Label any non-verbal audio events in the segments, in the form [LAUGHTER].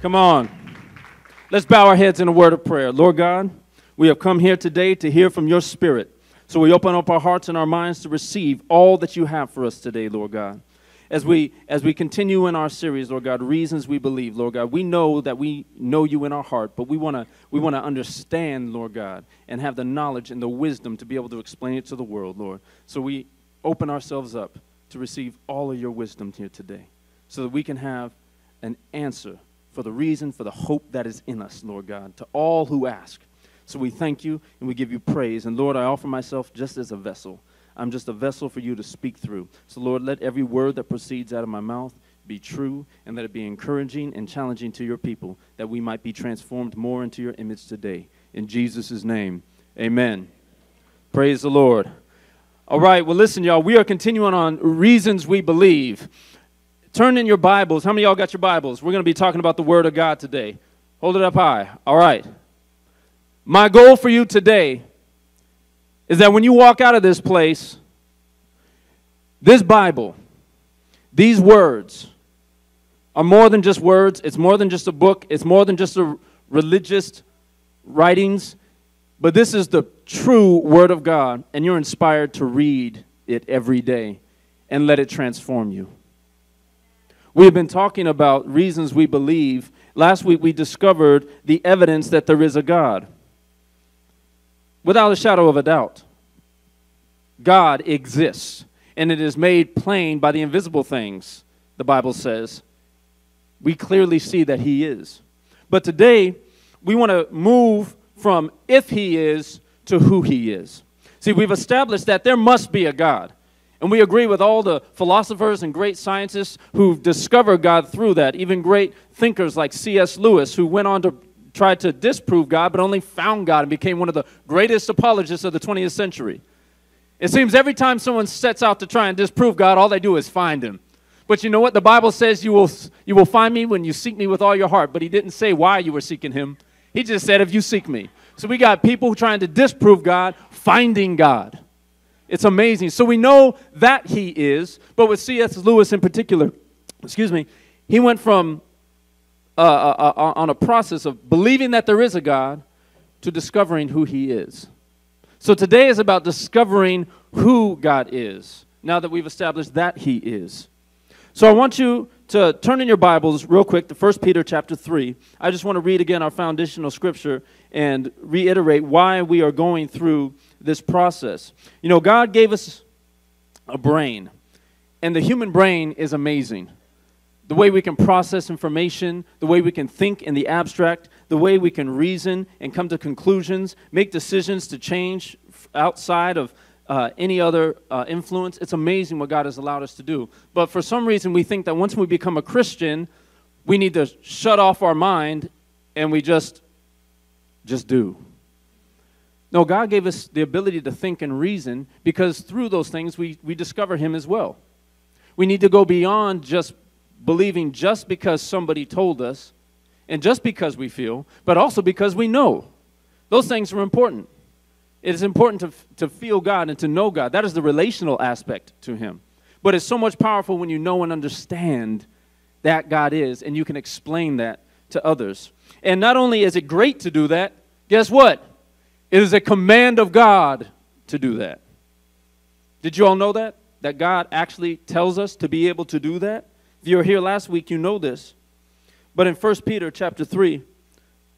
Come on. Let's bow our heads in a word of prayer. Lord God, we have come here today to hear from your spirit. So we open up our hearts and our minds to receive all that you have for us today, Lord God. As we as we continue in our series, Lord God, reasons we believe, Lord God, we know that we know you in our heart, but we want to we want to understand, Lord God, and have the knowledge and the wisdom to be able to explain it to the world, Lord. So we open ourselves up to receive all of your wisdom here today so that we can have an answer for the reason, for the hope that is in us, Lord God, to all who ask. So we thank you and we give you praise. And Lord, I offer myself just as a vessel. I'm just a vessel for you to speak through. So, Lord, let every word that proceeds out of my mouth be true and let it be encouraging and challenging to your people that we might be transformed more into your image today. In Jesus' name, amen. Praise the Lord. All right, well, listen, y'all, we are continuing on reasons we believe. Turn in your Bibles. How many y'all got your Bibles? We're going to be talking about the Word of God today. Hold it up high. All right. My goal for you today is that when you walk out of this place, this Bible, these words, are more than just words. It's more than just a book. It's more than just a religious writings. But this is the true Word of God, and you're inspired to read it every day and let it transform you. We have been talking about reasons we believe. Last week we discovered the evidence that there is a God. Without a shadow of a doubt, God exists, and it is made plain by the invisible things, the Bible says. We clearly see that He is. But today, we want to move from if He is to who He is. See, we've established that there must be a God. And we agree with all the philosophers and great scientists who've discovered God through that, even great thinkers like C.S. Lewis, who went on to try to disprove God, but only found God and became one of the greatest apologists of the 20th century. It seems every time someone sets out to try and disprove God, all they do is find him. But you know what? The Bible says you will, you will find me when you seek me with all your heart. But he didn't say why you were seeking him. He just said, if you seek me. So we got people trying to disprove God, finding God. It's amazing. So we know that he is, but with C.S. Lewis in particular, excuse me, he went from uh, uh, uh, on a process of believing that there is a God to discovering who he is. So today is about discovering who God is, now that we've established that he is. So I want you to turn in your Bibles real quick to 1 Peter chapter 3. I just want to read again our foundational scripture and reiterate why we are going through this process. You know, God gave us a brain, and the human brain is amazing. The way we can process information, the way we can think in the abstract, the way we can reason and come to conclusions, make decisions to change outside of uh, any other uh, influence. It's amazing what God has allowed us to do. But for some reason, we think that once we become a Christian, we need to shut off our mind and we just just do. No, God gave us the ability to think and reason because through those things we, we discover Him as well. We need to go beyond just believing just because somebody told us and just because we feel, but also because we know. Those things are important. It is important to, to feel God and to know God. That is the relational aspect to Him. But it's so much powerful when you know and understand that God is and you can explain that to others. And not only is it great to do that, guess what? It is a command of God to do that. Did you all know that? That God actually tells us to be able to do that? If you were here last week, you know this. But in 1 Peter chapter 3,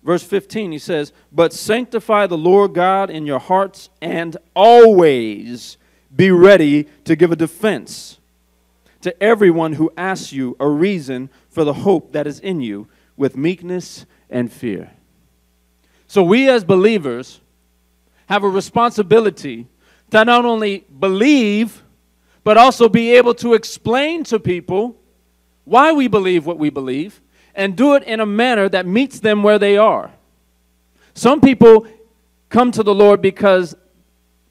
verse 15, he says, But sanctify the Lord God in your hearts and always be ready to give a defense to everyone who asks you a reason for the hope that is in you with meekness and fear. So we as believers have a responsibility to not only believe, but also be able to explain to people why we believe what we believe and do it in a manner that meets them where they are. Some people come to the Lord because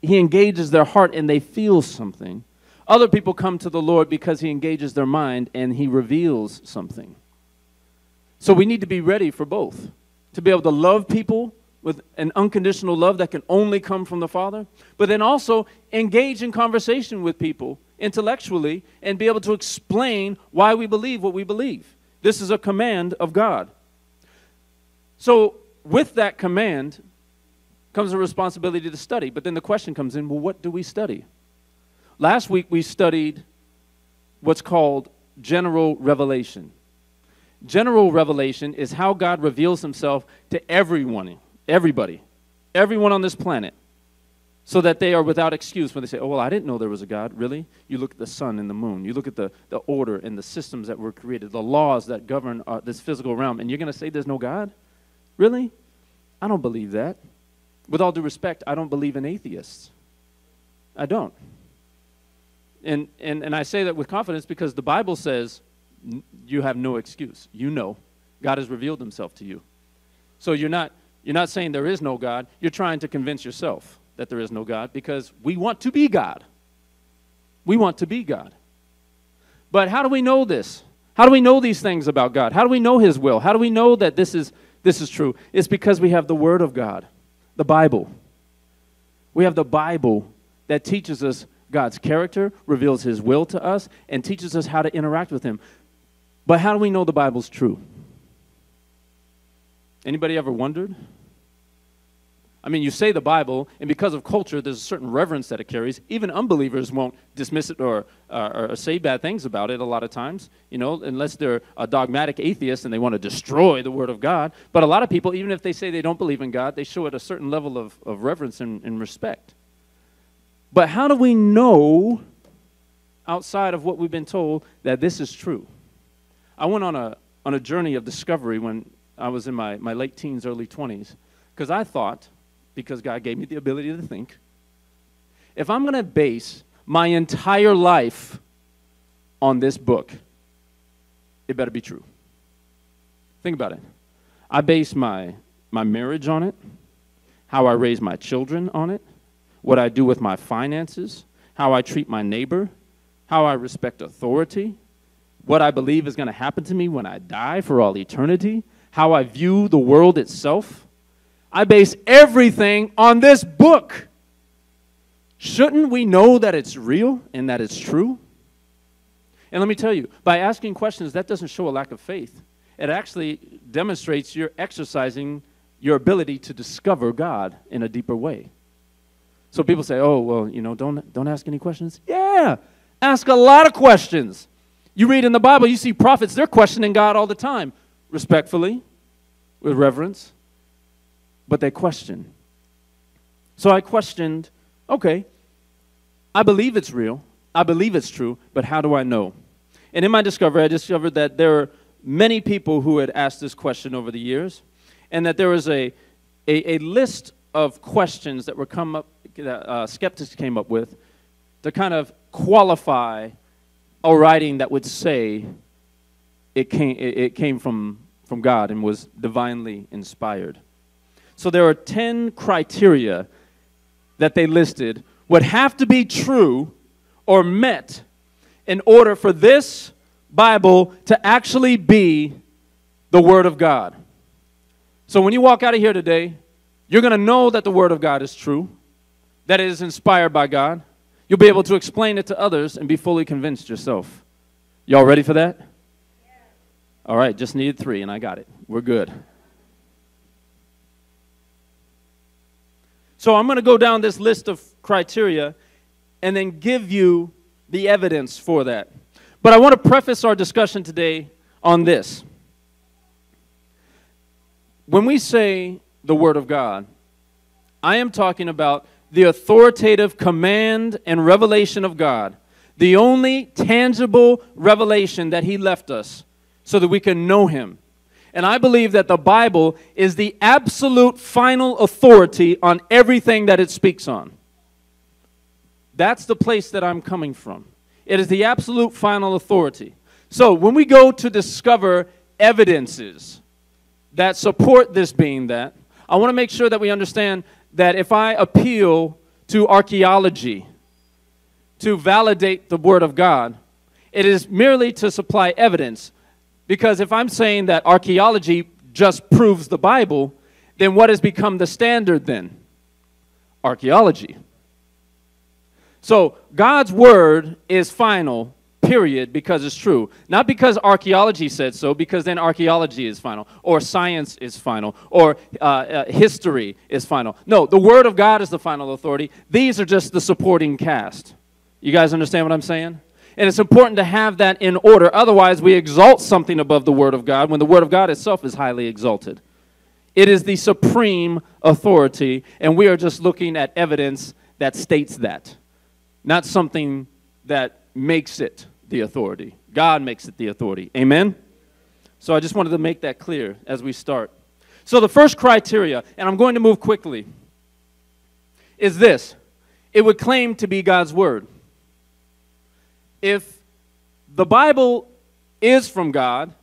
He engages their heart and they feel something. Other people come to the Lord because He engages their mind and He reveals something. So we need to be ready for both to be able to love people with an unconditional love that can only come from the Father, but then also engage in conversation with people intellectually and be able to explain why we believe what we believe. This is a command of God. So, with that command comes a responsibility to study. But then the question comes in well, what do we study? Last week we studied what's called general revelation. General revelation is how God reveals himself to everyone, everybody, everyone on this planet, so that they are without excuse when they say, Oh, well, I didn't know there was a God. Really? You look at the sun and the moon, you look at the, the order and the systems that were created, the laws that govern uh, this physical realm, and you're going to say there's no God? Really? I don't believe that. With all due respect, I don't believe in atheists. I don't. And, and, and I say that with confidence because the Bible says you have no excuse. You know. God has revealed himself to you. So you're not, you're not saying there is no God. You're trying to convince yourself that there is no God because we want to be God. We want to be God. But how do we know this? How do we know these things about God? How do we know His will? How do we know that this is, this is true? It's because we have the Word of God, the Bible. We have the Bible that teaches us God's character, reveals His will to us, and teaches us how to interact with Him. But how do we know the Bible's true? Anybody ever wondered? I mean, you say the Bible, and because of culture, there's a certain reverence that it carries. Even unbelievers won't dismiss it or, uh, or say bad things about it a lot of times, you know, unless they're a dogmatic atheist and they want to destroy the Word of God. But a lot of people, even if they say they don't believe in God, they show it a certain level of, of reverence and, and respect. But how do we know, outside of what we've been told, that this is true? I went on a, on a journey of discovery when I was in my, my late teens, early 20s, because I thought, because God gave me the ability to think, if I'm going to base my entire life on this book, it better be true. Think about it. I base my, my marriage on it, how I raise my children on it, what I do with my finances, how I treat my neighbor, how I respect authority, what I believe is going to happen to me when I die for all eternity, how I view the world itself. I base everything on this book. Shouldn't we know that it's real and that it's true? And let me tell you, by asking questions, that doesn't show a lack of faith. It actually demonstrates you're exercising your ability to discover God in a deeper way. So people say, "Oh, well, you know, don't don't ask any questions." Yeah, ask a lot of questions. You read in the Bible, you see prophets; they're questioning God all the time, respectfully, with reverence, but they question. So I questioned. Okay, I believe it's real. I believe it's true, but how do I know? And in my discovery, I discovered that there are many people who had asked this question over the years, and that there was a, a, a list of questions that were come up that uh, skeptics came up with to kind of qualify a writing that would say it came, it, came from, from God and was divinely inspired. So there are 10 criteria that they listed would have to be true or met in order for this Bible to actually be the Word of God. So when you walk out of here today, you're going to know that the Word of God is true that it is inspired by God. You'll be able to explain it to others and be fully convinced yourself. Y'all ready for that? All right, just needed three, and I got it. We're good. So I'm going to go down this list of criteria and then give you the evidence for that. But I want to preface our discussion today on this. When we say the Word of God, I am talking about the authoritative command and revelation of God, the only tangible revelation that He left us so that we can know Him. And I believe that the Bible is the absolute final authority on everything that it speaks on. That's the place that I'm coming from. It is the absolute final authority. So when we go to discover evidences that support this being that, I want to make sure that we understand that if I appeal to archaeology to validate the Word of God, it is merely to supply evidence. Because if I'm saying that archaeology just proves the Bible, then what has become the standard then? Archaeology. So God's Word is final period, because it's true. Not because archaeology said so, because then archaeology is final, or science is final, or uh, uh, history is final. No, the Word of God is the final authority. These are just the supporting cast. You guys understand what I'm saying? And it's important to have that in order. Otherwise, we exalt something above the Word of God when the Word of God itself is highly exalted. It is the supreme authority, and we are just looking at evidence that states that, not something that makes it the authority. God makes it the authority. Amen? So I just wanted to make that clear as we start. So the first criteria, and I'm going to move quickly, is this it would claim to be God's Word. If the Bible is from God,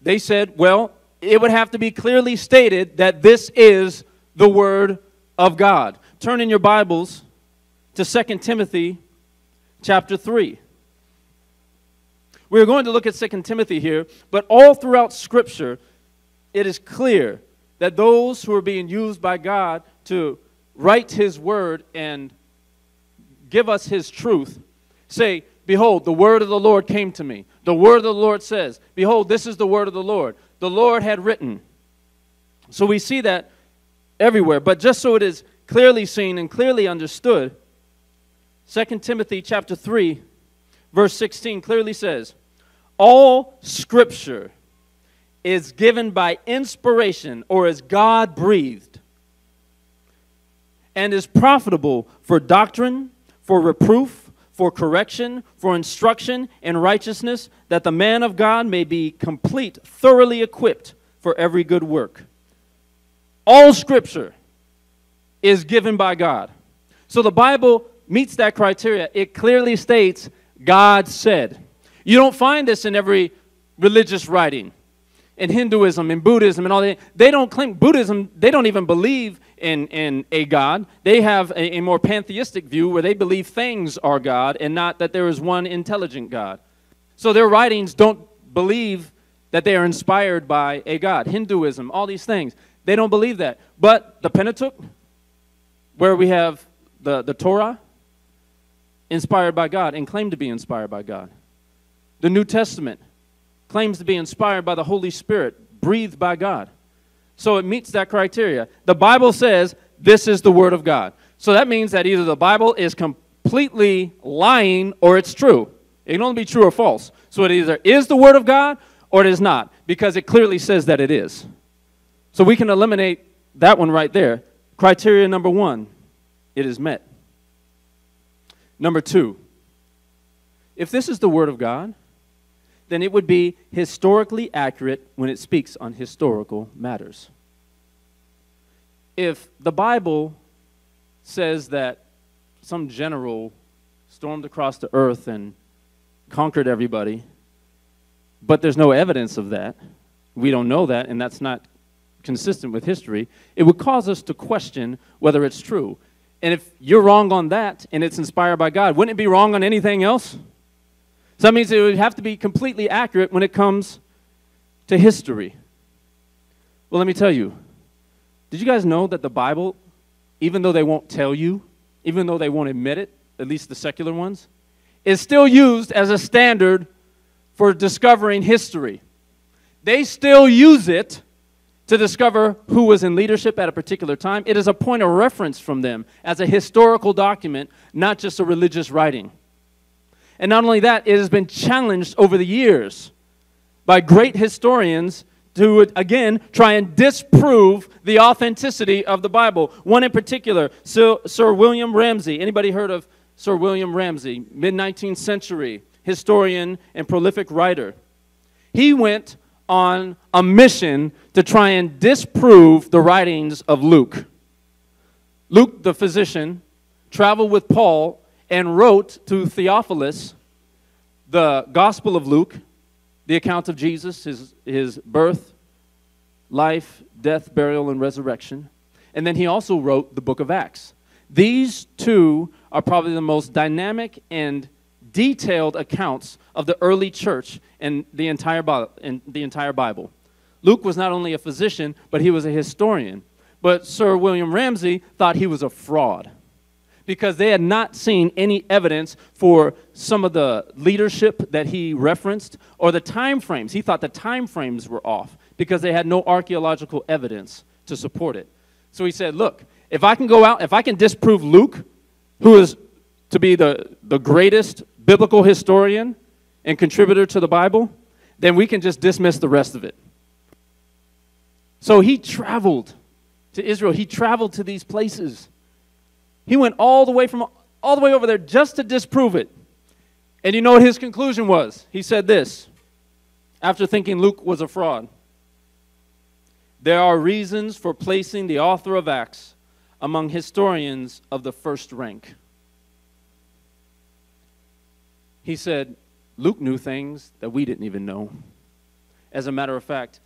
they said, well, it would have to be clearly stated that this is the Word of God. Turn in your Bibles to 2 Timothy chapter 3. We're going to look at 2 Timothy here, but all throughout Scripture, it is clear that those who are being used by God to write His Word and give us His truth say, Behold, the word of the Lord came to me. The word of the Lord says, Behold, this is the word of the Lord. The Lord had written. So we see that everywhere. But just so it is clearly seen and clearly understood, 2 Timothy chapter 3, verse 16 clearly says, All scripture is given by inspiration or is God breathed and is profitable for doctrine, for reproof, for correction, for instruction in righteousness, that the man of God may be complete, thoroughly equipped for every good work. All scripture is given by God. So the Bible meets that criteria. It clearly states, God said. You don't find this in every religious writing. In Hinduism, in Buddhism, and all that, they don't claim Buddhism, they don't even believe in, in a God. They have a, a more pantheistic view where they believe things are God and not that there is one intelligent God. So their writings don't believe that they are inspired by a God. Hinduism, all these things, they don't believe that. But the Pentateuch, where we have the, the Torah, inspired by God and claimed to be inspired by God. The New Testament claims to be inspired by the Holy Spirit, breathed by God. So it meets that criteria. The Bible says this is the Word of God. So that means that either the Bible is completely lying or it's true. It can only be true or false. So it either is the Word of God or it is not, because it clearly says that it is. So we can eliminate that one right there. Criteria number one it is met. Number two, if this is the Word of God, then it would be historically accurate when it speaks on historical matters. If the Bible says that some general stormed across the earth and conquered everybody, but there's no evidence of that, we don't know that, and that's not consistent with history, it would cause us to question whether it's true. And if you're wrong on that and it's inspired by God, wouldn't it be wrong on anything else? So that means it would have to be completely accurate when it comes to history. Well, let me tell you. Did you guys know that the Bible, even though they won't tell you, even though they won't admit it, at least the secular ones, is still used as a standard for discovering history? They still use it to discover who was in leadership at a particular time. It is a point of reference from them as a historical document, not just a religious writing. And not only that, it has been challenged over the years by great historians to again try and disprove the authenticity of the Bible. One in particular, Sir, Sir William Ramsay. Anybody heard of Sir William Ramsay, mid 19th century historian and prolific writer? He went on a mission to try and disprove the writings of Luke. Luke, the physician, traveled with Paul and wrote to Theophilus the Gospel of Luke, the account of Jesus, his, his birth, life, death, burial, and resurrection. And then he also wrote the book of Acts. These two are probably the most dynamic and detailed accounts of the early church in the entire, in the entire Bible. Luke was not only a physician, but he was a historian. But Sir William Ramsay thought he was a fraud because they had not seen any evidence for some of the leadership that he referenced or the time frames. He thought the time frames were off because they had no archaeological evidence to support it. So he said, Look, if I can go out, if I can disprove Luke, who is to be the, the greatest biblical historian and contributor to the Bible, then we can just dismiss the rest of it. So he traveled to Israel. He traveled to these places. He went all the way from all the way over there just to disprove it. And you know what his conclusion was? He said this after thinking Luke was a fraud. There are reasons for placing the author of Acts among historians of the first rank. He said, Luke knew things that we didn't even know. As a matter of fact,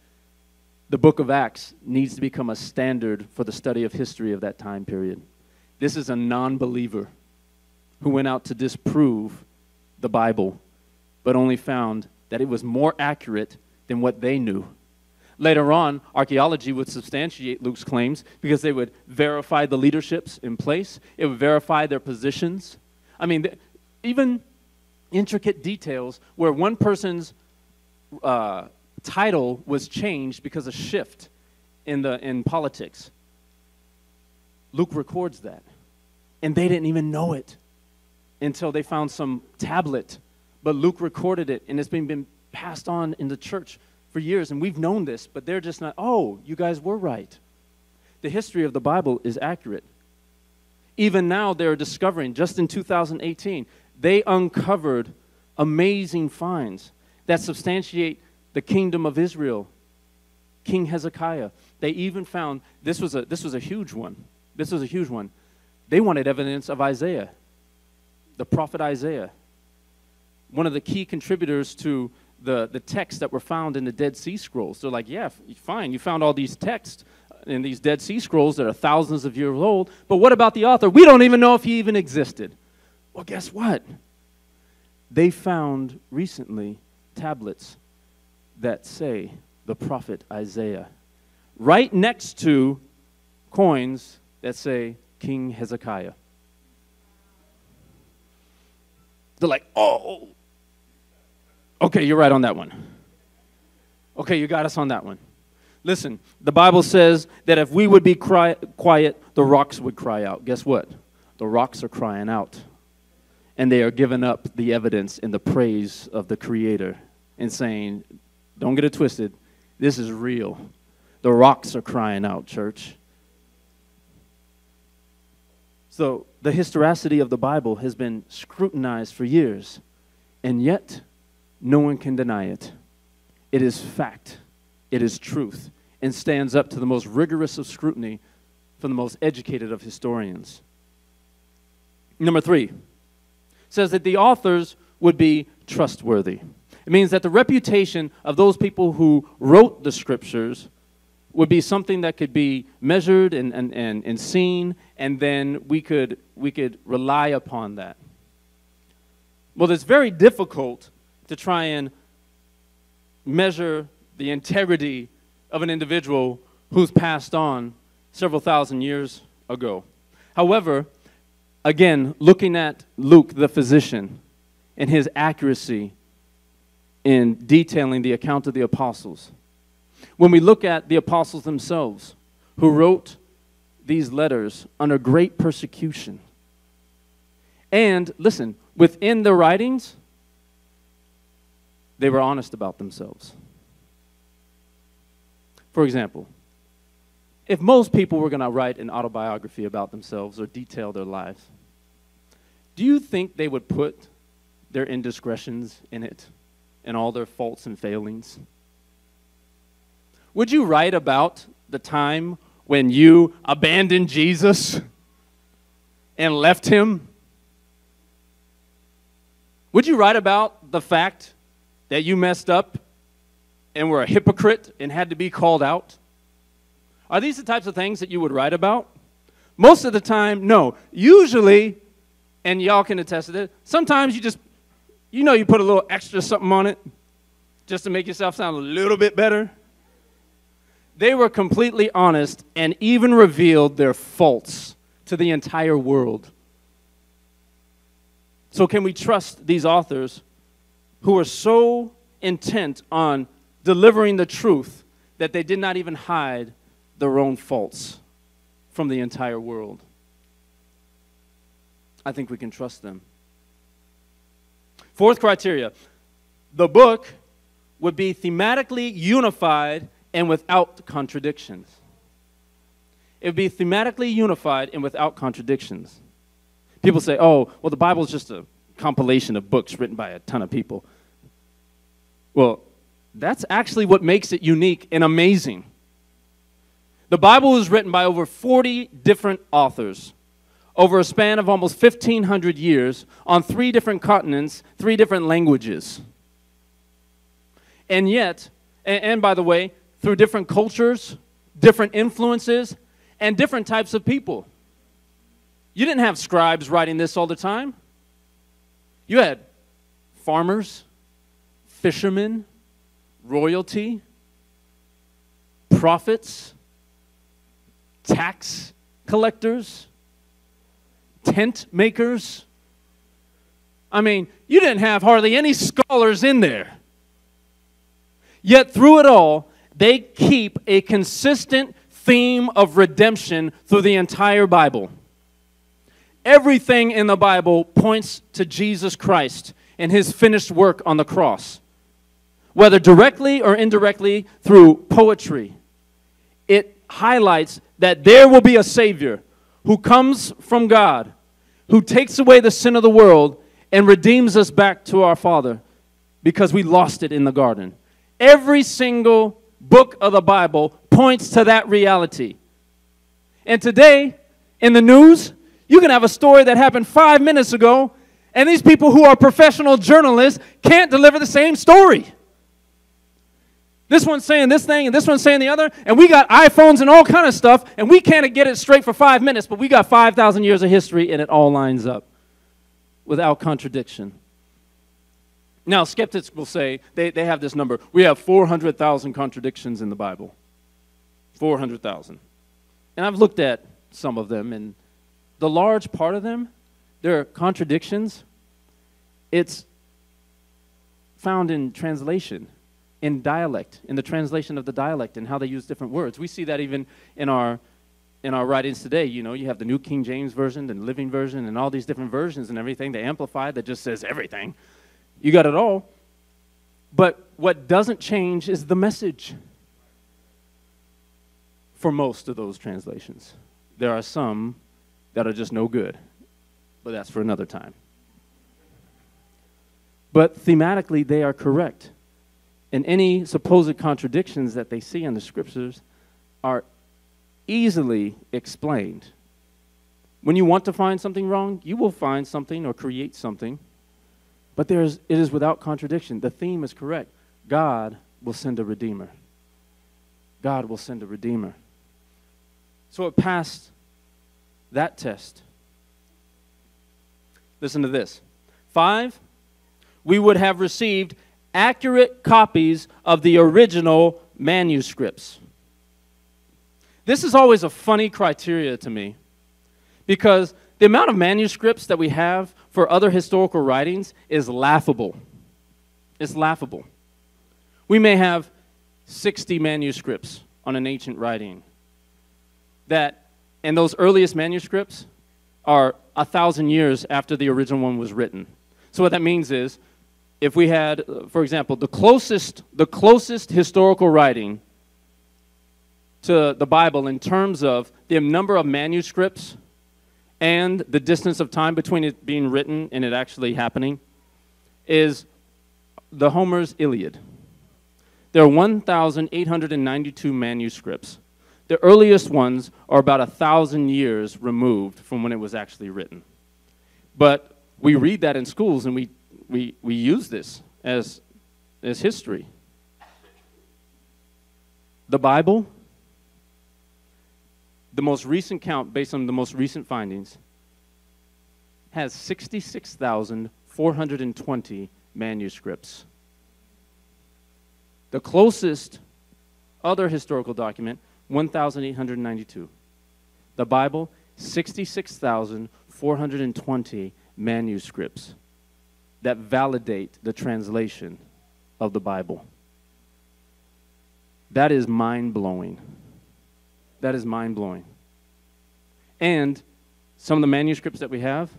the book of Acts needs to become a standard for the study of history of that time period. This is a non believer who went out to disprove the Bible, but only found that it was more accurate than what they knew. Later on, archaeology would substantiate Luke's claims because they would verify the leaderships in place, it would verify their positions. I mean, even intricate details where one person's uh, title was changed because of a shift in, the, in politics. Luke records that. And they didn't even know it until they found some tablet. But Luke recorded it, and it's been, been passed on in the church for years, and we've known this, but they're just not, oh, you guys were right. The history of the Bible is accurate. Even now, they're discovering, just in 2018, they uncovered amazing finds that substantiate the kingdom of Israel, King Hezekiah. They even found this was a, this was a huge one. This is a huge one. They wanted evidence of Isaiah, the prophet Isaiah. One of the key contributors to the, the texts that were found in the Dead Sea Scrolls. They're like, yeah, fine, you found all these texts in these Dead Sea Scrolls that are thousands of years old, but what about the author? We don't even know if he even existed. Well, guess what? They found recently tablets that say the prophet Isaiah, right next to coins that say King Hezekiah. They're like, oh, Okay, you're right on that one. Okay, you got us on that one. Listen, the Bible says that if we would be cry- quiet, the rocks would cry out. Guess what? The rocks are crying out. And they are giving up the evidence and the praise of the Creator and saying, don't get it twisted, this is real. The rocks are crying out, church. So, the historicity of the Bible has been scrutinized for years, and yet, no one can deny it. It is fact, it is truth, and stands up to the most rigorous of scrutiny from the most educated of historians. Number three says that the authors would be trustworthy. It means that the reputation of those people who wrote the scriptures would be something that could be measured and, and, and, and seen, and then we could, we could rely upon that. Well, it's very difficult to try and measure the integrity of an individual who's passed on several thousand years ago. However, again, looking at Luke the physician and his accuracy in detailing the account of the apostles, when we look at the apostles themselves who wrote these letters under great persecution, and listen, within the writings, they were honest about themselves. For example, if most people were going to write an autobiography about themselves or detail their lives, do you think they would put their indiscretions in it and all their faults and failings? Would you write about the time when you abandoned Jesus and left him? Would you write about the fact that you messed up and were a hypocrite and had to be called out? Are these the types of things that you would write about? Most of the time, no. Usually, and y'all can attest to it, sometimes you just, you know, you put a little extra something on it just to make yourself sound a little bit better. They were completely honest and even revealed their faults to the entire world. So, can we trust these authors who are so intent on delivering the truth that they did not even hide their own faults from the entire world? I think we can trust them. Fourth criteria the book would be thematically unified and without contradictions. It would be thematically unified and without contradictions. People say, oh, well, the Bible is just a compilation of books written by a ton of people. Well, that's actually what makes it unique and amazing. The Bible was written by over 40 different authors over a span of almost 1,500 years on three different continents, three different languages. And yet, and, and, by the way, through different cultures, different influences, and different types of people. You didn't have scribes writing this all the time. You had farmers, fishermen, royalty, prophets, tax collectors, tent makers. I mean, you didn't have hardly any scholars in there. Yet through it all, they keep a consistent theme of redemption through the entire Bible. Everything in the Bible points to Jesus Christ and his finished work on the cross. Whether directly or indirectly through poetry, it highlights that there will be a Savior who comes from God, who takes away the sin of the world and redeems us back to our Father because we lost it in the garden. Every single book of the Bible points to that reality. And today, in the news, you can have a story that happened five minutes ago, and these people who are professional journalists can't deliver the same story. This one's saying this thing, and this one's saying the other, and we got iPhones and all kind of stuff, and we can't get it straight for five minutes, but we got 5,000 years of history, and it all lines up without contradiction. Now, skeptics will say they, they have this number. We have 400,000 contradictions in the Bible. 400,000. And I've looked at some of them, and the large part of them, they're contradictions. It's found in translation, in dialect, in the translation of the dialect, and how they use different words. We see that even in our in our writings today. You know, you have the New King James Version, the Living Version, and all these different versions and everything. The Amplified that just says everything. You got it all. But what doesn't change is the message for most of those translations. There are some that are just no good, but that's for another time. But thematically, they are correct. And any supposed contradictions that they see in the scriptures are easily explained. When you want to find something wrong, you will find something or create something but there is, it is without contradiction. The theme is correct. God will send a redeemer. God will send a redeemer. So it passed that test. Listen to this. Five, we would have received accurate copies of the original manuscripts. This is always a funny criteria to me because the amount of manuscripts that we have for other historical writings is laughable. It's laughable. We may have 60 manuscripts on an ancient writing that, and those earliest manuscripts are a thousand years after the original one was written. So what that means is, if we had, uh, for example, the closest, the closest historical writing to the Bible in terms of the number of manuscripts and the distance of time between it being written and it actually happening is the Homer's Iliad. There are 1,892 manuscripts. The earliest ones are about a thousand years removed from when it was actually written. But we read that in schools and we, we, we use this as, as history. The Bible the most recent count, based on the most recent findings, has 66,420 manuscripts. The closest other historical document, 1,892. The Bible, 66,420 manuscripts. that validate the translation of the Bible. That is mind blowing. That is mind blowing. And some of the manuscripts that we have,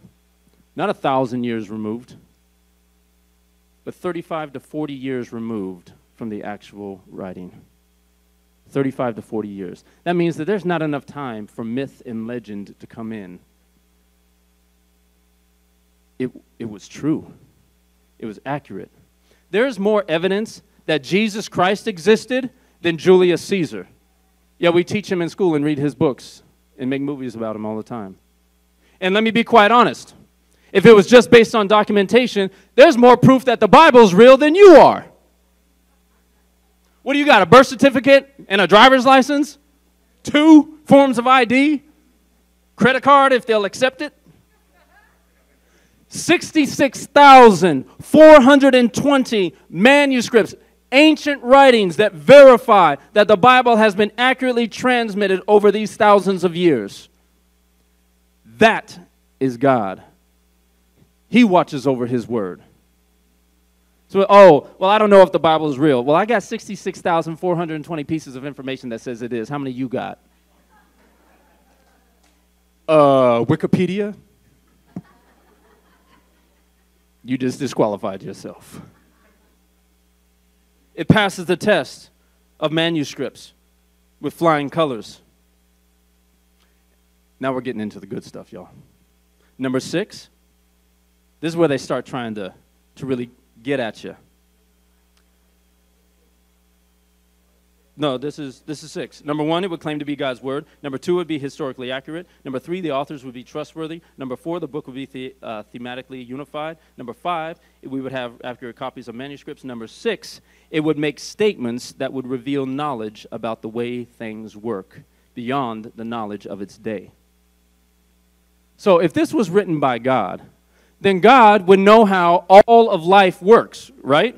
not a thousand years removed, but 35 to 40 years removed from the actual writing. 35 to 40 years. That means that there's not enough time for myth and legend to come in. It, it was true, it was accurate. There's more evidence that Jesus Christ existed than Julius Caesar. Yeah, we teach him in school and read his books and make movies about him all the time. And let me be quite honest. If it was just based on documentation, there's more proof that the Bible's real than you are. What do you got? A birth certificate and a driver's license? Two forms of ID? Credit card if they'll accept it? 66,420 manuscripts, ancient writings that verify that the Bible has been accurately transmitted over these thousands of years. That is God. He watches over His word. So, oh, well, I don't know if the Bible is real. Well, I got 66,420 pieces of information that says it is. How many you got? Uh, Wikipedia? You just disqualified yourself. It passes the test of manuscripts with flying colors. Now we're getting into the good stuff, y'all. Number six, this is where they start trying to, to really get at you. No, this is this is six. Number one, it would claim to be God's word. Number two, it would be historically accurate. Number three, the authors would be trustworthy. Number four, the book would be the, uh, thematically unified. Number five, we would have accurate copies of manuscripts. Number six, it would make statements that would reveal knowledge about the way things work beyond the knowledge of its day. So, if this was written by God, then God would know how all of life works, right?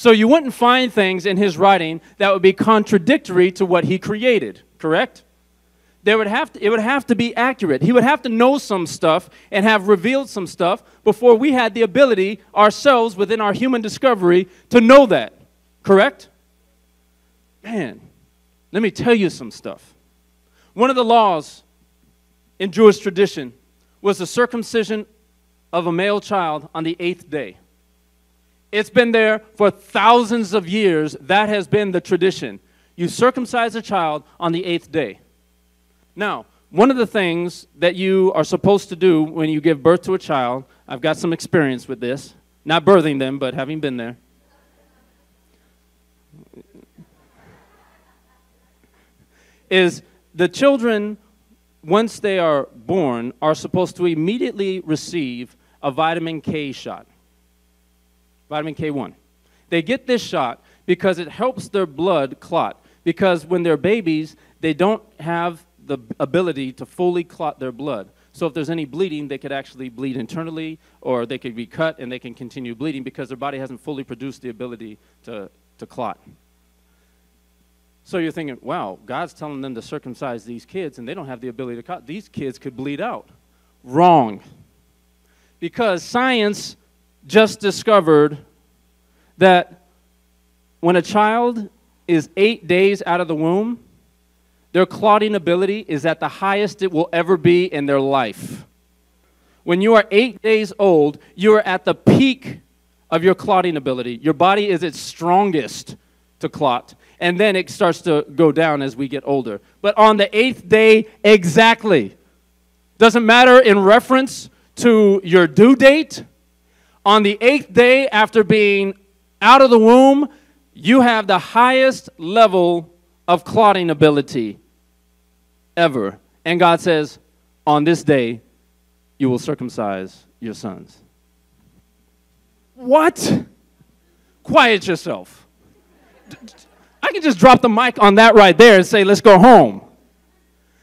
So you wouldn't find things in his writing that would be contradictory to what he created, correct? There would have to, it would have to be accurate. He would have to know some stuff and have revealed some stuff before we had the ability ourselves within our human discovery to know that, correct? Man, let me tell you some stuff. One of the laws in Jewish tradition was the circumcision of a male child on the eighth day. It's been there for thousands of years. That has been the tradition. You circumcise a child on the eighth day. Now, one of the things that you are supposed to do when you give birth to a child, I've got some experience with this, not birthing them, but having been there. Is the children, once they are born, are supposed to immediately receive a vitamin K shot vitamin K1. They get this shot because it helps their blood clot. Because when they're babies, they don't have the ability to fully clot their blood. So if there's any bleeding, they could actually bleed internally, or they could be cut and they can continue bleeding because their body hasn't fully produced the ability to, to clot. So you're thinking, wow, God's telling them to circumcise these kids and they don't have the ability to clot. These kids could bleed out. Wrong. Because science just discovered that when a child is eight days out of the womb, their clotting ability is at the highest it will ever be in their life. When you are eight days old, you are at the peak of your clotting ability. Your body is its strongest to clot, and then it starts to go down as we get older. But on the eighth day, exactly, doesn't matter in reference to your due date, on the eighth day, after being out of the womb, you have the highest level of clotting ability ever. And God says, On this day, you will circumcise your sons. What? Quiet yourself. I can just drop the mic on that right there and say, Let's go home.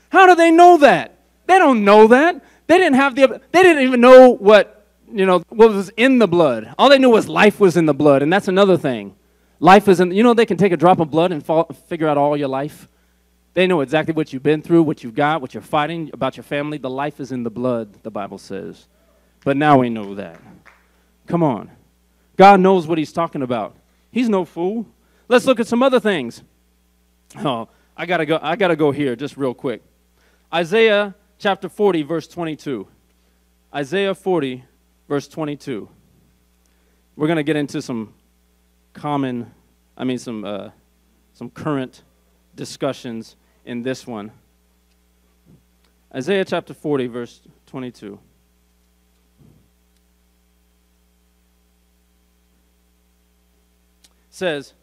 How do they know that? They don't know that. They didn't have the they didn't even know what you know, what was in the blood. All they knew was life was in the blood, and that's another thing. Life is in, you know, they can take a drop of blood and fall, figure out all your life. They know exactly what you've been through, what you've got, what you're fighting, about your family. The life is in the blood, the Bible says. But now we know that. Come on. God knows what he's talking about. He's no fool. Let's look at some other things. Oh, I got to go I got to go here just real quick. Isaiah chapter 40 verse 22. Isaiah 40 verse 22. We're going to get into some common I mean some uh, some current discussions in this one. Isaiah chapter 40 verse 22. says,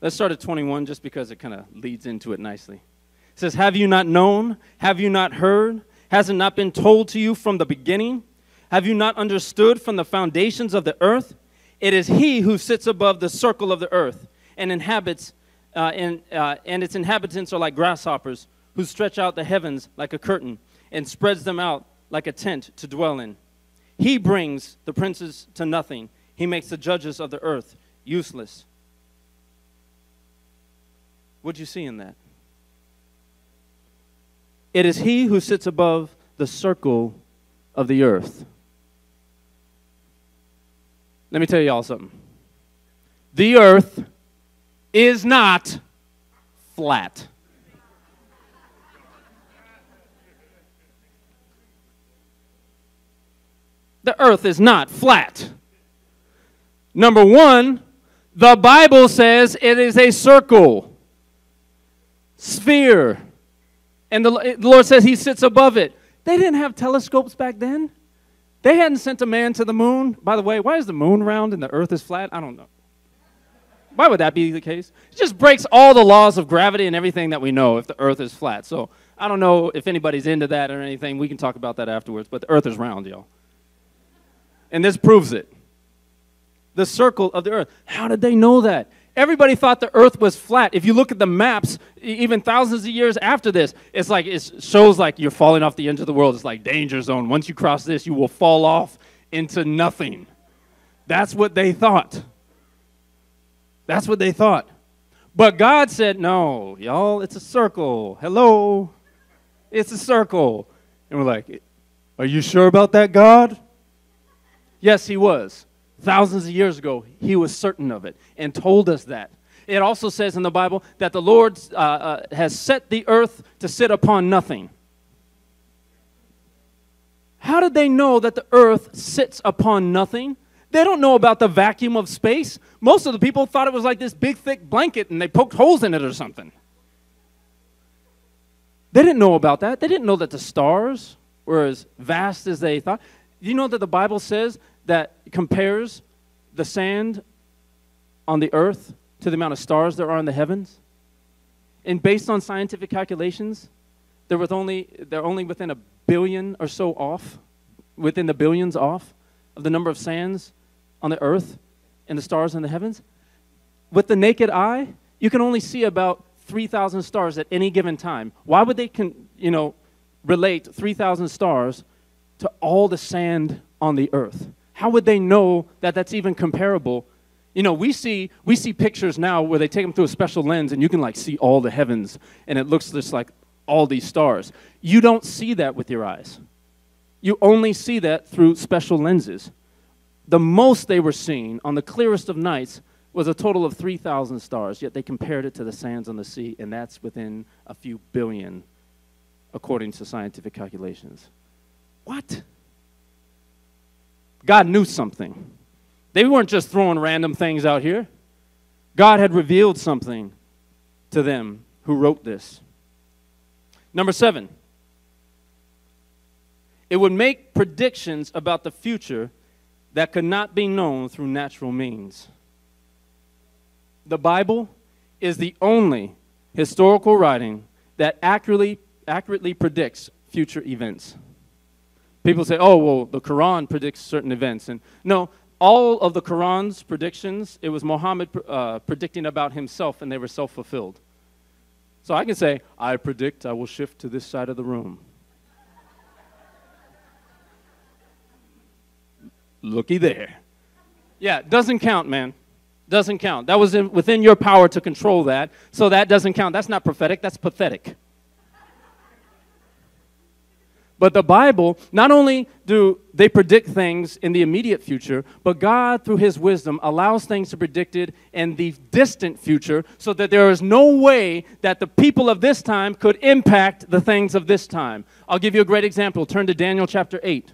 let's start at 21 just because it kind of leads into it nicely. It says, Have you not known? Have you not heard? Has it not been told to you from the beginning? Have you not understood from the foundations of the earth? It is He who sits above the circle of the earth and inhabits, uh, and, uh, and its inhabitants are like grasshoppers, who stretch out the heavens like a curtain and spreads them out like a tent to dwell in. He brings the princes to nothing he makes the judges of the earth useless. What'd you see in that? It is he who sits above the circle of the earth. Let me tell y'all something. The earth is not flat. The earth is not flat. Number one, the Bible says it is a circle, sphere. And the, the Lord says he sits above it. They didn't have telescopes back then. They hadn't sent a man to the moon. By the way, why is the moon round and the earth is flat? I don't know. Why would that be the case? It just breaks all the laws of gravity and everything that we know if the earth is flat. So I don't know if anybody's into that or anything. We can talk about that afterwards. But the earth is round, y'all. And this proves it the circle of the earth. How did they know that? Everybody thought the earth was flat. If you look at the maps, even thousands of years after this, it's like it shows like you're falling off the edge of the world. It's like danger zone. Once you cross this, you will fall off into nothing. That's what they thought. That's what they thought. But God said, no, y'all, it's a circle. Hello. It's a circle. And we're like, are you sure about that, God? Yes, he was thousands of years ago, he was certain of it and told us that. It also says in the Bible that the Lord uh, uh, has set the earth to sit upon nothing. How did they know that the earth sits upon nothing? They don't know about the vacuum of space. Most of the people thought it was like this big, thick blanket and they poked holes in it or something. They didn't know about that. They didn't know that the stars were as vast as they thought. You know that the Bible says that compares the sand on the earth to the amount of stars there are in the heavens. And based on scientific calculations, they're, with only, they're only within a billion or so off, within the billions off of the number of sands on the earth and the stars in the heavens. With the naked eye, you can only see about 3,000 stars at any given time. Why would they, con, you know, relate 3,000 stars to all the sand on the earth? How would they know that that's even comparable? You know, we see we see pictures now where they take them through a special lens and you can like see all the heavens and it looks just like all these stars. You don't see that with your eyes. You only see that through special lenses. The most they were seeing on the clearest of nights was a total of 3,000 stars, yet they compared it to the sands on the sea, and that's within a few billion, according to scientific calculations. What? God knew something. They weren't just throwing random things out here. God had revealed something to them who wrote this. Number seven, it would make predictions about the future that could not be known through natural means. The Bible is the only historical writing that accurately, accurately predicts future events. People say, oh, well, the Quran predicts certain events. And no, all of the Quran's predictions, it was Muhammad uh, predicting about himself, and they were self fulfilled. So I can say, I predict I will shift to this side of the room. Looky there. Yeah, doesn't count, man. Doesn't count. That was in, within your power to control that, so that doesn't count. That's not prophetic, that's pathetic. But the Bible, not only do they predict things in the immediate future, but God, through His wisdom, allows things to be predicted in the distant future so that there is no way that the people of this time could impact the things of this time. I'll give you a great example. Turn to Daniel chapter 8.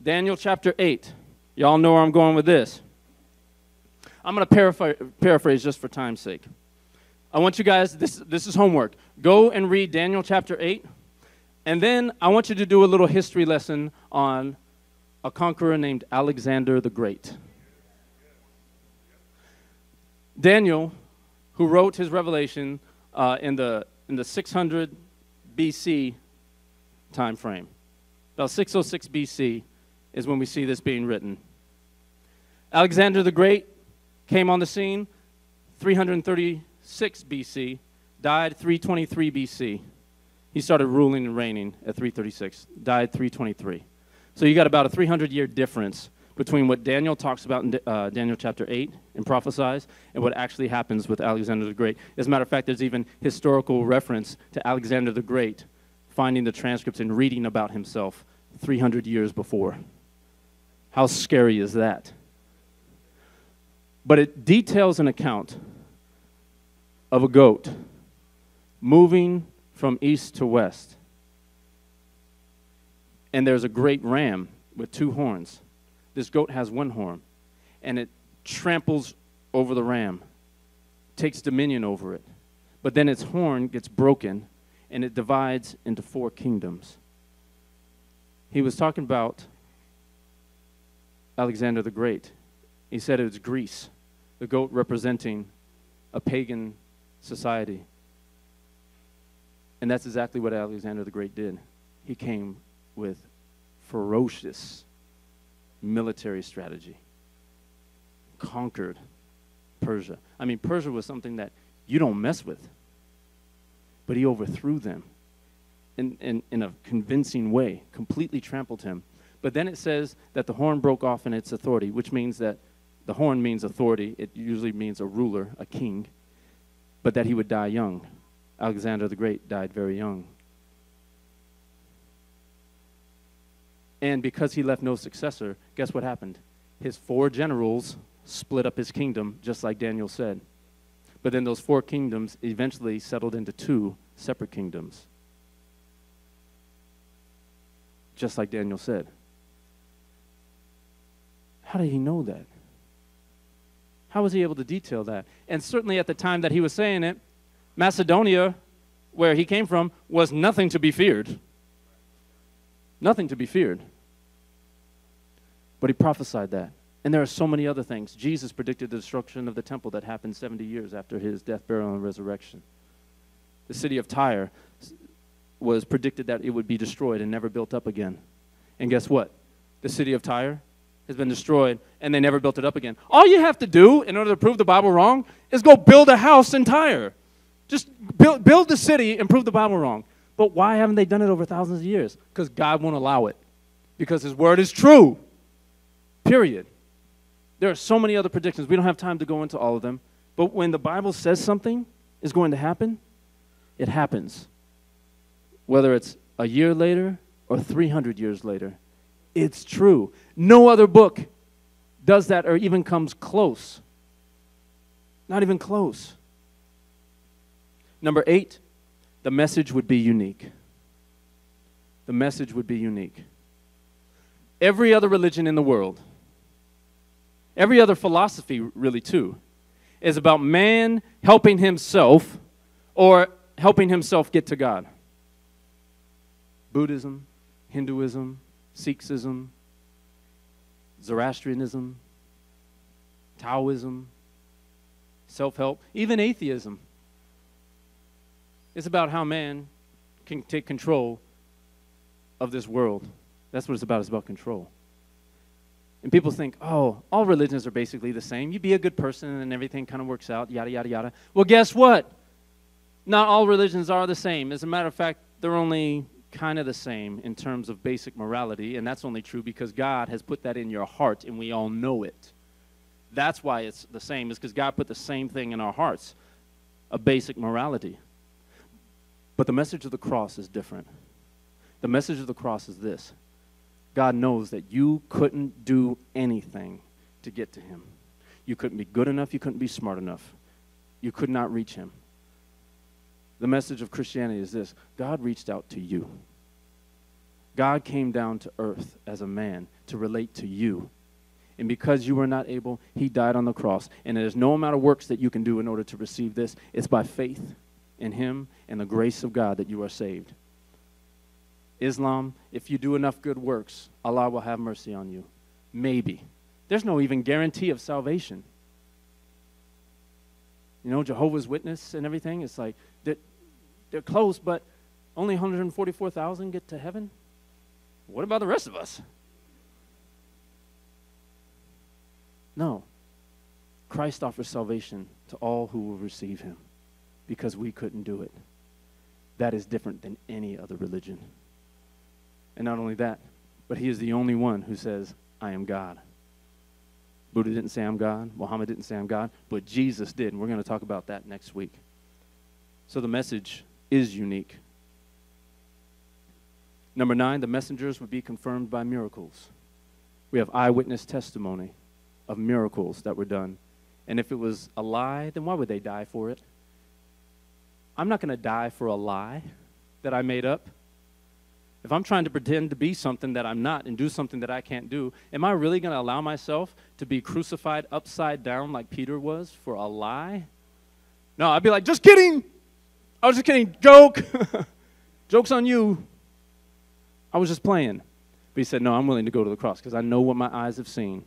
Daniel chapter 8. Y'all know where I'm going with this. I'm going to paraphrase, paraphrase just for time's sake. I want you guys, this, this is homework. Go and read Daniel chapter 8 and then I want you to do a little history lesson on a conqueror named Alexander the Great. Daniel, who wrote his revelation uh, in, the, in the 600 BC time frame. About 606 BC is when we see this being written. Alexander the Great came on the scene 336 BC, died 323 BC. He started ruling and reigning at 336, died 323. So you got about a 300 year difference between what Daniel talks about in uh, Daniel chapter 8 and prophesies and what actually happens with Alexander the Great. As a matter of fact, there's even historical reference to Alexander the Great finding the transcripts and reading about himself 300 years before. How scary is that? But it details an account of a goat moving from east to west. And there's a great ram with two horns. This goat has one horn, and it tramples over the ram, takes dominion over it. But then its horn gets broken, and it divides into four kingdoms. He was talking about Alexander the Great. He said it was Greece, the goat representing a pagan society. And that's exactly what Alexander the Great did. He came with ferocious military strategy, conquered Persia. I mean, Persia was something that you don't mess with, but he overthrew them in, in, in a convincing way, completely trampled him. But then it says that the horn broke off in its authority, which means that the horn means authority. It usually means a ruler, a king, but that he would die young. Alexander the Great died very young. And because he left no successor, guess what happened? His four generals split up his kingdom, just like Daniel said. But then those four kingdoms eventually settled into two separate kingdoms, just like Daniel said. How did he know that? How was he able to detail that? And certainly at the time that he was saying it, Macedonia, where he came from, was nothing to be feared. Nothing to be feared. But he prophesied that. And there are so many other things. Jesus predicted the destruction of the temple that happened 70 years after his death, burial, and resurrection. The city of Tyre was predicted that it would be destroyed and never built up again. And guess what? The city of Tyre has been destroyed and they never built it up again. All you have to do in order to prove the Bible wrong is go build a house in Tyre. Just build, build the city and prove the Bible wrong. But why haven't they done it over thousands of years? Because God won't allow it. Because His word is true. Period. There are so many other predictions. We don't have time to go into all of them. But when the Bible says something is going to happen, it happens. Whether it's a year later or 300 years later, it's true. No other book does that or even comes close. Not even close. Number eight, the message would be unique. The message would be unique. Every other religion in the world, every other philosophy, really, too, is about man helping himself or helping himself get to God. Buddhism, Hinduism, Sikhism, Zoroastrianism, Taoism, self help, even atheism it's about how man can take control of this world. That's what it's about. It's about control. And people think, oh, all religions are basically the same. You be a good person and everything kind of works out, yada, yada, yada. Well, guess what? Not all religions are the same. As a matter of fact, they're only kind of the same in terms of basic morality, and that's only true because God has put that in your heart and we all know it. That's why it's the same, is because God put the same thing in our hearts a basic morality. But the message of the cross is different. The message of the cross is this God knows that you couldn't do anything to get to him. You couldn't be good enough, you couldn't be smart enough. You could not reach him. The message of Christianity is this God reached out to you. God came down to earth as a man to relate to you. And because you were not able, he died on the cross. And there's no amount of works that you can do in order to receive this. It's by faith in him and the grace of God that you are saved. Islam, if you do enough good works, Allah will have mercy on you. Maybe. There's no even guarantee of salvation. You know, Jehovah's Witness and everything, it's like they're, they're close, but only 144,000 get to heaven. What about the rest of us? No. Christ offers salvation to all who will receive him because we couldn't do it. That is different than any other religion. And not only that, but he is the only one who says, I am God. Buddha didn't say I'm God. Muhammad didn't say I'm God. But Jesus did. And we're going to talk about that next week. So the message is unique. Number nine, the messengers would be confirmed by miracles. We have eyewitness testimony of miracles that were done. And if it was a lie, then why would they die for it? I'm not going to die for a lie that I made up. If I'm trying to pretend to be something that I'm not and do something that I can't do, am I really going to allow myself to be crucified upside down like Peter was for a lie? No, I'd be like, just kidding. I was just kidding. Joke. [LAUGHS] Joke's on you. I was just playing. But he said, No, I'm willing to go to the cross because I know what my eyes have seen.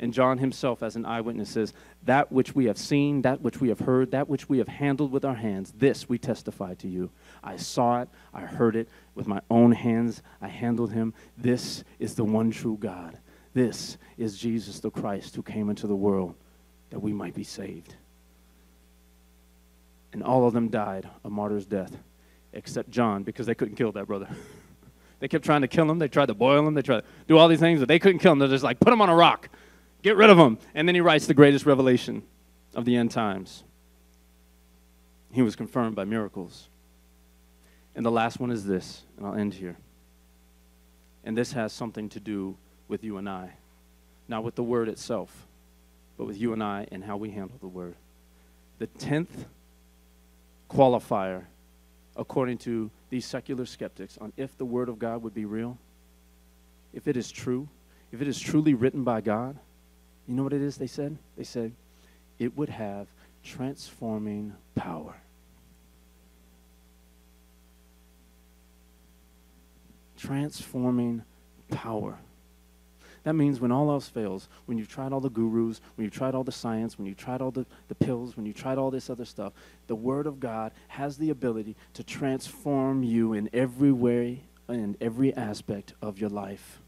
And John himself, as an eyewitness, says, That which we have seen, that which we have heard, that which we have handled with our hands, this we testify to you. I saw it, I heard it with my own hands, I handled him. This is the one true God. This is Jesus the Christ who came into the world that we might be saved. And all of them died a martyr's death, except John, because they couldn't kill that brother. [LAUGHS] they kept trying to kill him. They tried to boil him. They tried to do all these things, but they couldn't kill him. They're just like, put him on a rock. Get rid of him. And then he writes the greatest revelation of the end times. He was confirmed by miracles. And the last one is this, and I'll end here. And this has something to do with you and I. Not with the word itself, but with you and I and how we handle the word. The tenth qualifier, according to these secular skeptics, on if the word of God would be real, if it is true, if it is truly written by God, you know what it is they said? They said it would have transforming power. Transforming power. That means when all else fails, when you've tried all the gurus, when you've tried all the science, when you've tried all the, the pills, when you've tried all this other stuff, the Word of God has the ability to transform you in every way and every aspect of your life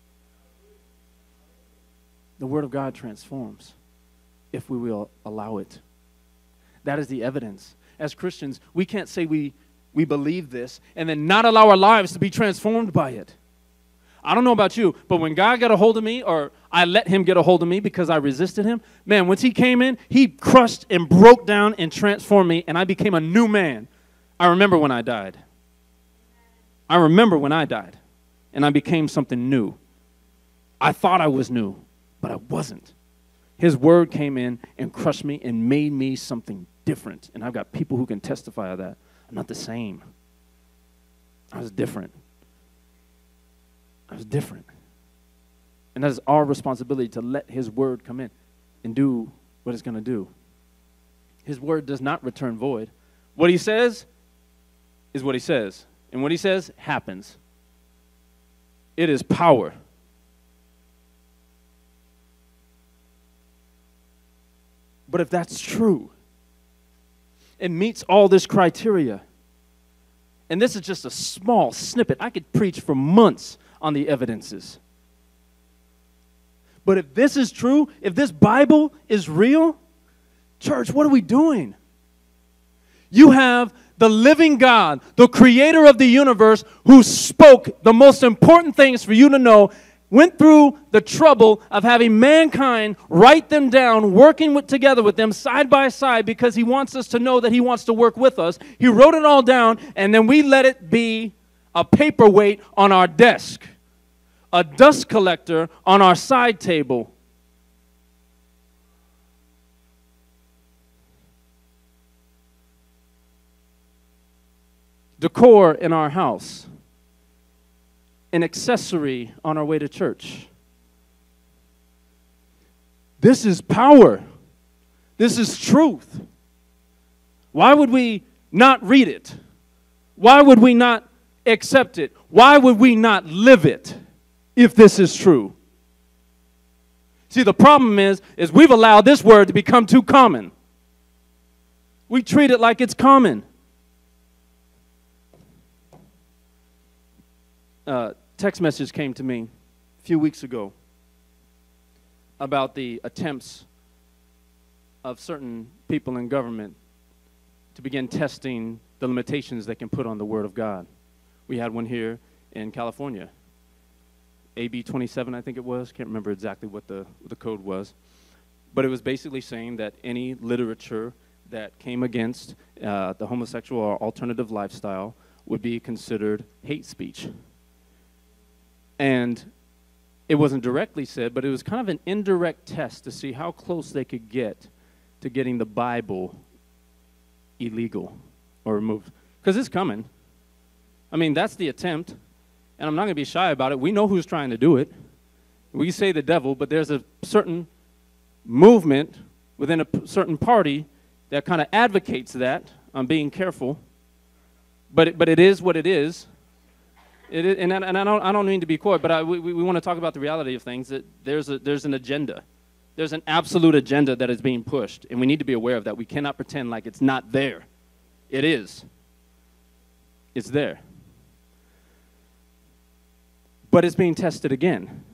the Word of God transforms if we will allow it. That is the evidence. As Christians, we can't say we, we believe this and then not allow our lives to be transformed by it. I don't know about you, but when God got a hold of me, or I let Him get a hold of me because I resisted Him, man, once He came in, He crushed and broke down and transformed me, and I became a new man. I remember when I died. I remember when I died, and I became something new. I thought I was new, but I wasn't. His word came in and crushed me and made me something different. And I've got people who can testify of that. I'm not the same. I was different. I was different. And that is our responsibility to let His word come in and do what it's going to do. His word does not return void. What He says is what He says. And what He says happens. It is power. But if that's true, it meets all this criteria. And this is just a small snippet. I could preach for months on the evidences. But if this is true, if this Bible is real, church, what are we doing? You have the living God, the creator of the universe, who spoke the most important things for you to know went through the trouble of having mankind write them down, working with, together with them side by side because he wants us to know that he wants to work with us. He wrote it all down, and then we let it be a paperweight on our desk, a dust collector on our side table. Decor in our house, an accessory on our way to church. This is power. This is truth. Why would we not read it? Why would we not accept it? Why would we not live it if this is true? See, the problem is, is we've allowed this word to become too common. We treat it like it's common. Uh, text message came to me a few weeks ago about the attempts of certain people in government to begin testing the limitations they can put on the Word of God. We had one here in California. AB 27, I think it was. Can't remember exactly what the, the code was. But it was basically saying that any literature that came against uh, the homosexual or alternative lifestyle would be considered hate speech. And it wasn't directly said, but it was kind of an indirect test to see how close they could get to getting the Bible illegal or removed. Because it's coming. I mean, that's the attempt. And I'm not going to be shy about it. We know who's trying to do it. We say the devil, but there's a certain movement within a certain party that kind of advocates that. I'm being careful. But it, but it is what it is. It is, and, I, and I, don't, I don't mean to be coy, but I, we, we want to talk about the reality of things. That there's, a, there's an agenda. There's an absolute agenda that is being pushed, and we need to be aware of that. We cannot pretend like it's not there. It is. It's there. But it's being tested again.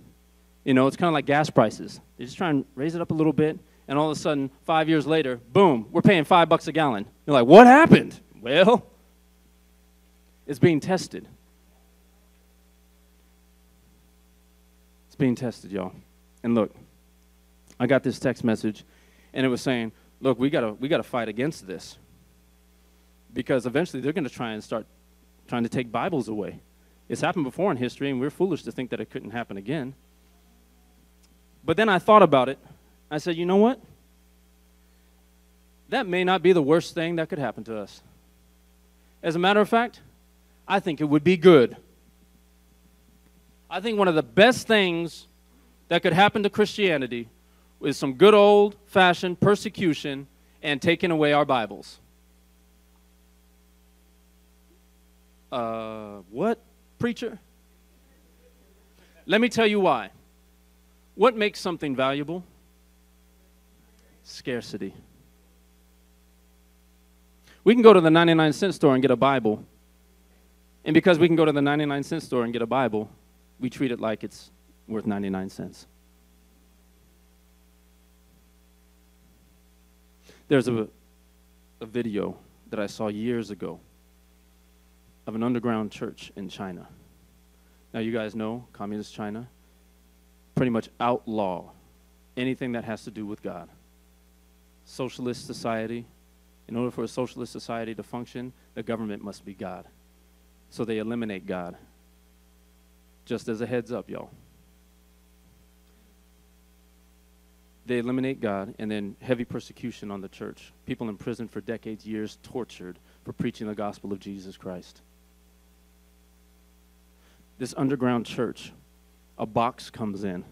You know, it's kind of like gas prices. They just try and raise it up a little bit, and all of a sudden, five years later, boom, we're paying five bucks a gallon. You're like, what happened? Well, it's being tested. It's being tested, y'all. And look, I got this text message, and it was saying, look, we gotta we gotta fight against this. Because eventually they're gonna try and start trying to take Bibles away. It's happened before in history, and we're foolish to think that it couldn't happen again. But then I thought about it. I said, you know what? That may not be the worst thing that could happen to us. As a matter of fact, I think it would be good. I think one of the best things that could happen to Christianity is some good old fashioned persecution and taking away our Bibles. Uh, what, preacher? Let me tell you why. What makes something valuable? Scarcity. We can go to the 99 cent store and get a Bible. And because we can go to the 99 cent store and get a Bible, we treat it like it's worth 99 cents. There's a, a video that I saw years ago of an underground church in China. Now, you guys know Communist China pretty much outlaw anything that has to do with God. Socialist society, in order for a socialist society to function, the government must be God. So they eliminate God. Just as a heads up, y'all. They eliminate God and then heavy persecution on the church. People in prison for decades, years, tortured for preaching the gospel of Jesus Christ. This underground church, a box comes in.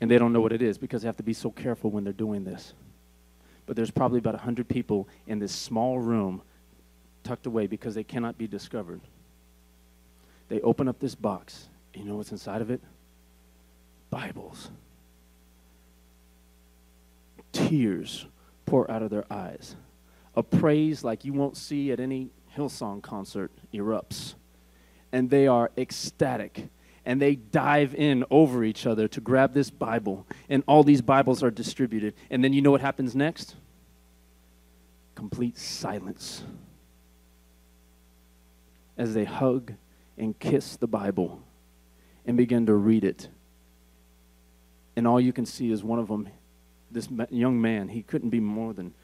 And they don't know what it is because they have to be so careful when they're doing this. But there's probably about 100 people in this small room tucked away because they cannot be discovered. They open up this box. You know what's inside of it? Bibles. Tears pour out of their eyes. A praise like you won't see at any Hillsong concert erupts. And they are ecstatic. And they dive in over each other to grab this Bible. And all these Bibles are distributed. And then you know what happens next? Complete silence. As they hug and kiss the Bible and begin to read it. And all you can see is one of them, this young man, he couldn't be more than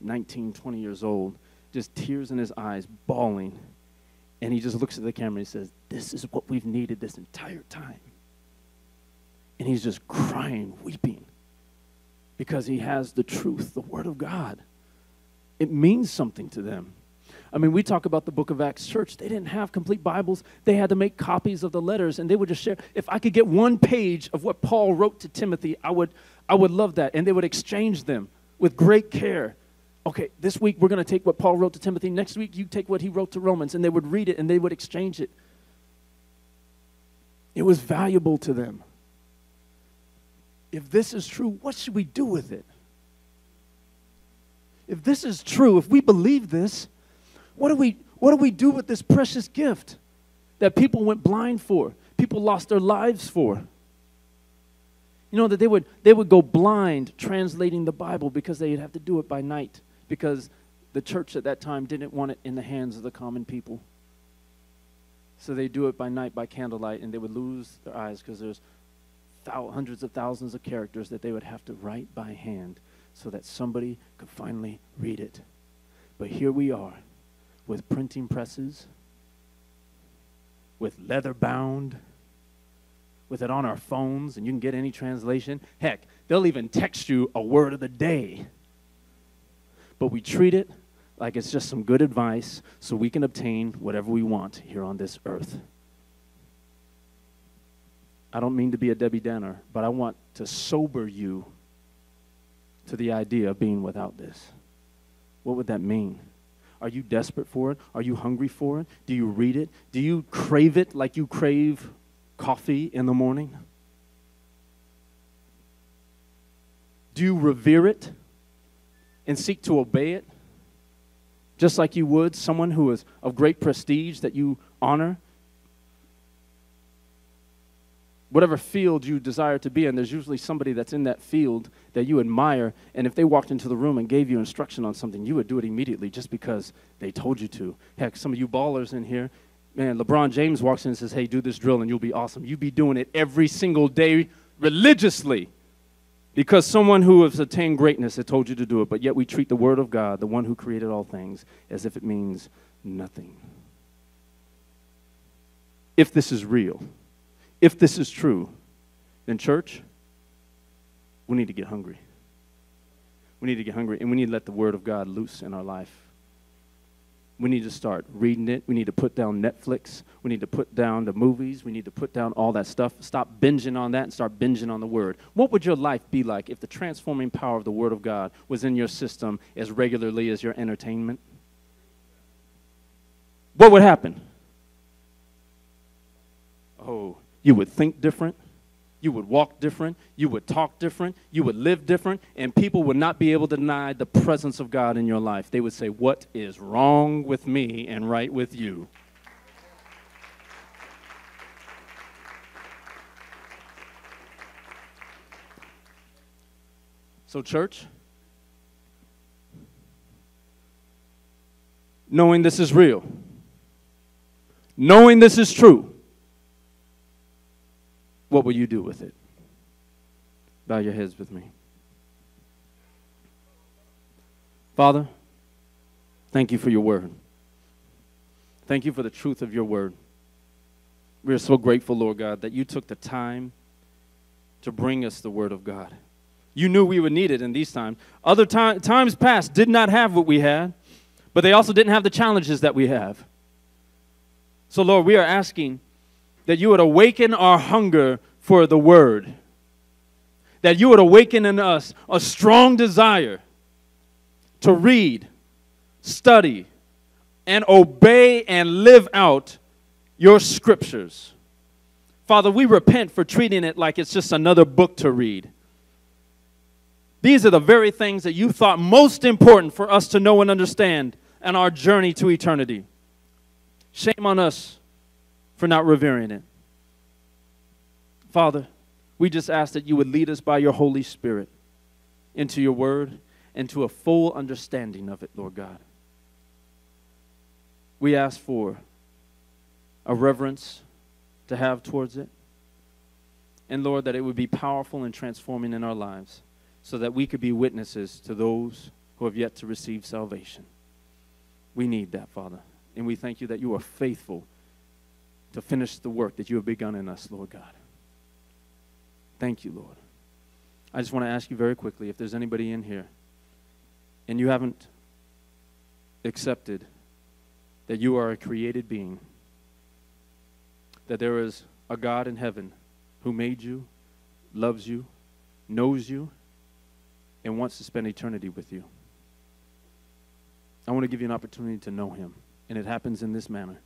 19, 20 years old, just tears in his eyes, bawling. And he just looks at the camera and he says, This is what we've needed this entire time. And he's just crying, weeping, because he has the truth, the Word of God. It means something to them. I mean, we talk about the book of Acts church. They didn't have complete Bibles. They had to make copies of the letters and they would just share. If I could get one page of what Paul wrote to Timothy, I would, I would love that. And they would exchange them with great care. Okay, this week we're going to take what Paul wrote to Timothy. Next week you take what he wrote to Romans. And they would read it and they would exchange it. It was valuable to them. If this is true, what should we do with it? If this is true, if we believe this, what do we, what do, we do with this precious gift that people went blind for, people lost their lives for? You know, that they would, they would go blind translating the Bible because they'd have to do it by night because the church at that time didn't want it in the hands of the common people. So they do it by night, by candlelight, and they would lose their eyes because there's hundreds of thousands of characters that they would have to write by hand so that somebody could finally read it. But here we are with printing presses, with leather bound, with it on our phones, and you can get any translation. Heck, they'll even text you a word of the day. But we treat it like it's just some good advice so we can obtain whatever we want here on this earth. I don't mean to be a Debbie Downer, but I want to sober you to the idea of being without this. What would that mean? Are you desperate for it? Are you hungry for it? Do you read it? Do you crave it like you crave coffee in the morning? Do you revere it and seek to obey it? Just like you would someone who is of great prestige that you honor whatever field you desire to be in, there's usually somebody that's in that field that you admire. And if they walked into the room and gave you instruction on something, you would do it immediately just because they told you to. Heck, some of you ballers in here, man, LeBron James walks in and says, hey, do this drill and you'll be awesome. You'd be doing it every single day religiously because someone who has attained greatness had told you to do it. But yet we treat the Word of God, the one who created all things, as if it means nothing. If this is real if this is true, then, church, we need to get hungry. We need to get hungry, and we need to let the Word of God loose in our life. We need to start reading it. We need to put down Netflix. We need to put down the movies. We need to put down all that stuff. Stop binging on that and start binging on the Word. What would your life be like if the transforming power of the Word of God was in your system as regularly as your entertainment? What would happen? Oh, you would think different. You would walk different. You would talk different. You would live different. And people would not be able to deny the presence of God in your life. They would say, What is wrong with me and right with you? So, church, knowing this is real, knowing this is true, what will you do with it? Bow your heads with me. Father, thank you for your word. Thank you for the truth of your word. We are so grateful, Lord God, that you took the time to bring us the word of God. You knew we would need it in these times. Other time, times past did not have what we had, but they also didn't have the challenges that we have. So, Lord, we are asking that you would awaken our hunger for the word, that you would awaken in us a strong desire to read, study, and obey and live out your scriptures. Father, we repent for treating it like it's just another book to read. These are the very things that you thought most important for us to know and understand in our journey to eternity. Shame on us for not revering it. Father, we just ask that you would lead us by your Holy Spirit into your word and to a full understanding of it, Lord God. We ask for a reverence to have towards it. And Lord, that it would be powerful and transforming in our lives so that we could be witnesses to those who have yet to receive salvation. We need that, Father. And we thank you that you are faithful to finish the work that you have begun in us, Lord God. Thank you, Lord. I just want to ask you very quickly if there's anybody in here and you haven't accepted that you are a created being, that there is a God in heaven who made you, loves you, knows you, and wants to spend eternity with you. I want to give you an opportunity to know him, and it happens in this manner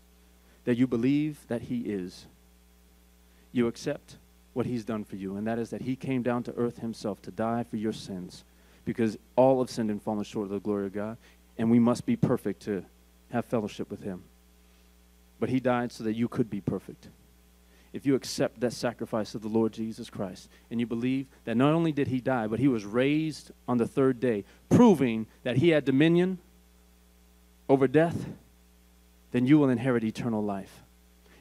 that you believe that he is. You accept what he's done for you, and that is that he came down to earth himself to die for your sins because all have sinned and fallen short of the glory of God, and we must be perfect to have fellowship with him. But he died so that you could be perfect if you accept that sacrifice of the Lord Jesus Christ and you believe that not only did he die, but he was raised on the third day, proving that he had dominion over death, then you will inherit eternal life.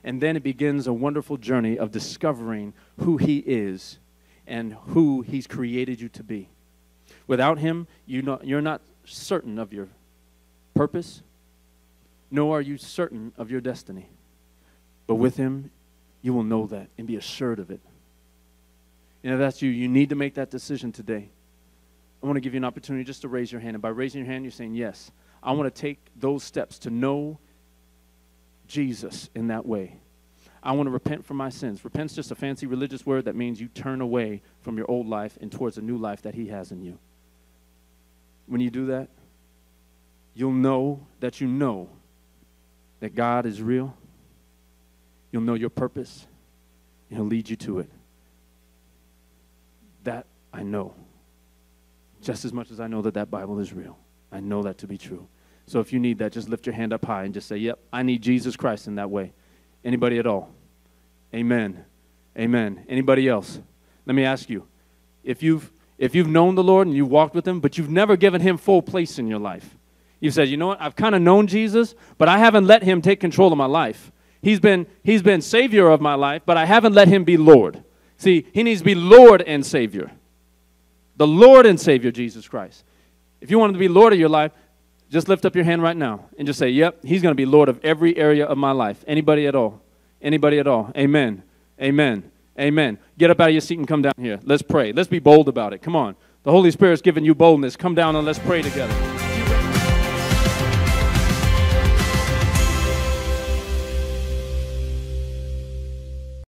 And then it begins a wonderful journey of discovering who he is and who he's created you to be. Without him, you know, you're not certain of your purpose, nor are you certain of your destiny. But with him, you will know that and be assured of it. And if that's you, you need to make that decision today. I want to give you an opportunity just to raise your hand. And by raising your hand, you're saying, Yes, I want to take those steps to know Jesus in that way. I want to repent from my sins. Repent's just a fancy religious word that means you turn away from your old life and towards a new life that He has in you. When you do that, you'll know that you know that God is real You'll know your purpose, and He'll lead you to it. That I know. Just as much as I know that that Bible is real, I know that to be true. So if you need that, just lift your hand up high and just say, Yep, I need Jesus Christ in that way. Anybody at all? Amen. Amen. Anybody else? Let me ask you if you've if you've known the Lord and you've walked with him, but you've never given him full place in your life, you've said, you know what, I've kind of known Jesus, but I haven't let him take control of my life. He's been, he's been Savior of my life, but I haven't let him be Lord. See, he needs to be Lord and Savior. The Lord and Savior, Jesus Christ. If you want him to be Lord of your life, just lift up your hand right now and just say, Yep, he's going to be Lord of every area of my life. Anybody at all? Anybody at all? Amen. Amen. Amen. Get up out of your seat and come down here. Let's pray. Let's be bold about it. Come on. The Holy Spirit's given you boldness. Come down and let's pray together.